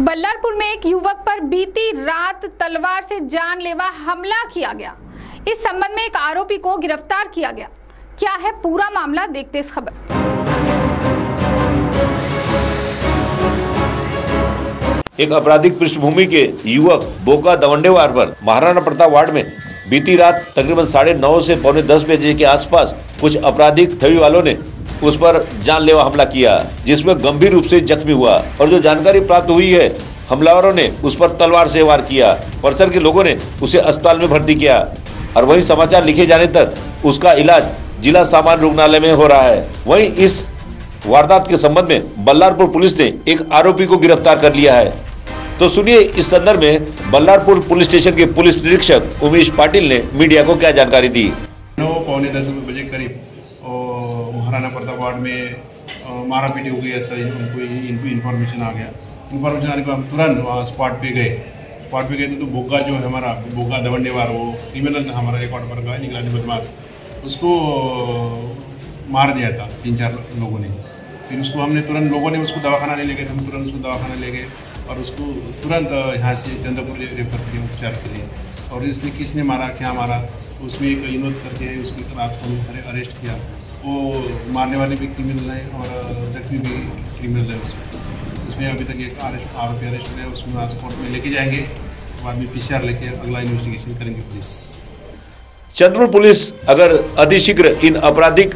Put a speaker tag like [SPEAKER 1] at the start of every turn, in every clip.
[SPEAKER 1] बल्लारपुर में एक युवक पर बीती रात तलवार से जानलेवा हमला किया गया। इस संबंध में एक आरोपी को गिरफ़्तार किया गया। क्या है पूरा मामला? देखते इस खबर।
[SPEAKER 2] एक आपराधिक पृष्ठभूमि के युवक बोका दवंडेवार पर महाराणा प्रताप वार्ड में बीती रात तकरीबन साढ़े नौ से पौने दस बजे के आसपास कुछ आपराधिक छवि वालों ने उस पर जानलेवा हमला किया, जिसमें गंभीर रूप से जख्मी हुआ और जो जानकारी प्राप्त हुई है, हमलावरों ने उस पर तलवार से वार किया, परिसर के लोगों ने उसे अस्पताल में भर्ती किया। और वहीं समाचार लिखे जाने तक उसका इलाज जिला सामान्य रुग्णालय में हो रहा है। वहीं इस वारदात के संबंध में बल्लारपुर पुलिस ने एक आरोपी को गिरफ़्तार कर लिया है। तो सुनिए इस संदर्भ में बल्लारपुर पुलिस स्टेशन के पुलिस निरीक्षक उमेश पाटिल ने मीडिया को क्या जानकारी दी?
[SPEAKER 3] नौ पौने दस बजे करीब और महाराणा प्रताप वार्ड में मारा पीटी हो गई ऐसा उनको इनको इन्फॉर्मेशन आ गया। इन्फॉर्मेशन आने के बाद तुरंत वहाँ स्पॉट पे गए। स्पॉट पे गए तो, तो बोगा जो है हमारा बोगा दवंडेवार वो क्रिमिनल हमारा एक पर का निगरानी बदमाश। उसको मार दिया था तीन चार लोगों ने। फिर उसको हमने तुरंत लोगों ने उसको दवाखाना नहीं ले गए हम तुरंत उसको दवाखाना ले गए और उसको तुरंत यहाँ से चंद्रपुर रेफर किए उपचार के लिए और इसने किसने मारा क्या मारा? उसमें एक विनोद करके है उसको रात को अरे अरेस्ट किया। वो मारने वाले भी क्रिमिनल है और जख्मी भी क्रिमिनल है उसमें। उसमें अभी तक एक अरेस्ट आरोपी अरेस्ट हुआ है उसमें आज कोर्ट में लेके जाएँगे। बाद में पी लेके अगला इन्वेस्टिगेशन करेंगे पुलिस।
[SPEAKER 2] चंद्रपुर पुलिस अगर अतिशीघ्र इन आपराधिक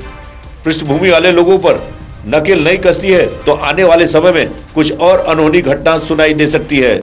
[SPEAKER 2] पृष्ठभूमि वाले लोगों पर नकेल नहीं कसती है तो आने वाले समय में कुछ और अनहोनी घटना सुनाई दे सकती है।